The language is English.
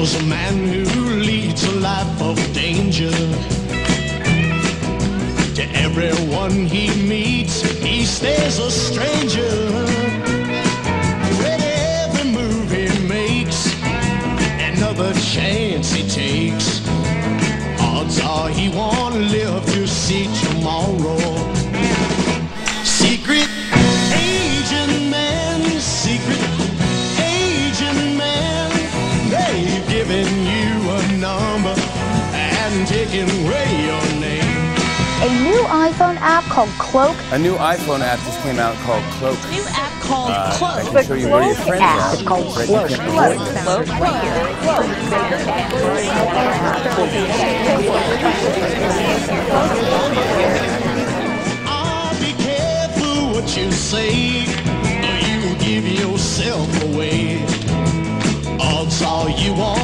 Was a man who leads a life of danger. To everyone he meets, he stays a stranger. With every move he makes, another chance he takes. Odds are he won't live. away your name. A new iPhone app called Cloak. A new iPhone app just came out called Cloak. A new app called uh, Cloak. I can the show you where your friends app are. called Cloak. Cloak. Cloak. Be careful what you say, or you give yourself away. Odds are you won't.